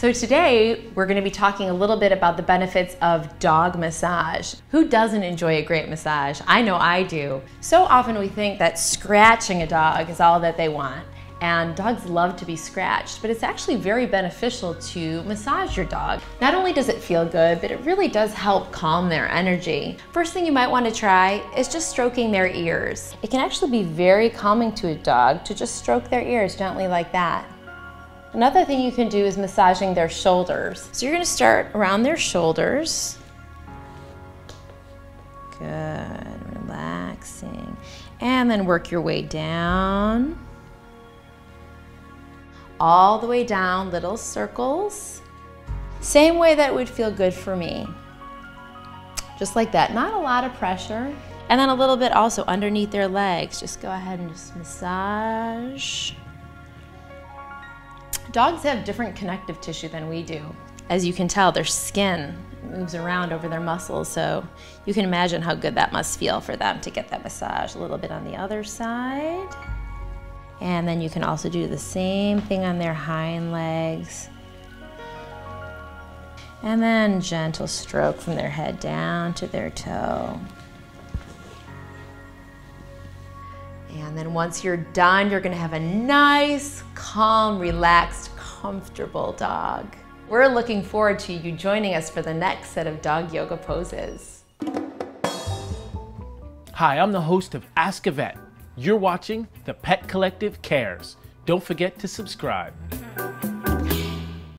So today we're going to be talking a little bit about the benefits of dog massage. Who doesn't enjoy a great massage? I know I do. So often we think that scratching a dog is all that they want. And dogs love to be scratched, but it's actually very beneficial to massage your dog. Not only does it feel good, but it really does help calm their energy. First thing you might want to try is just stroking their ears. It can actually be very calming to a dog to just stroke their ears gently like that. Another thing you can do is massaging their shoulders. So you're gonna start around their shoulders. Good, relaxing. And then work your way down. All the way down, little circles. Same way that would feel good for me. Just like that, not a lot of pressure. And then a little bit also underneath their legs. Just go ahead and just massage. Dogs have different connective tissue than we do. As you can tell, their skin moves around over their muscles, so you can imagine how good that must feel for them to get that massage. A little bit on the other side. And then you can also do the same thing on their hind legs. And then gentle stroke from their head down to their toe. And then once you're done, you're gonna have a nice, calm, relaxed, comfortable dog. We're looking forward to you joining us for the next set of dog yoga poses. Hi, I'm the host of Ask a Vet. You're watching The Pet Collective Cares. Don't forget to subscribe.